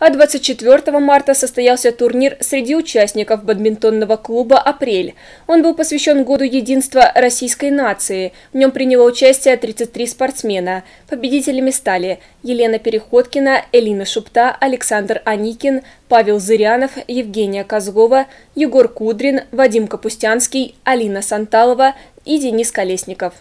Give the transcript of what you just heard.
А 24 марта состоялся турнир среди участников бадминтонного клуба «Апрель». Он был посвящен Году единства российской нации. В нем приняло участие 33 спортсмена. Победителями стали Елена Переходкина, Элина Шупта, Александр Аникин, Павел Зырянов, Евгения Козлова, Егор Кудрин, Вадим Капустянский, Алина Санталова и Денис Колесников.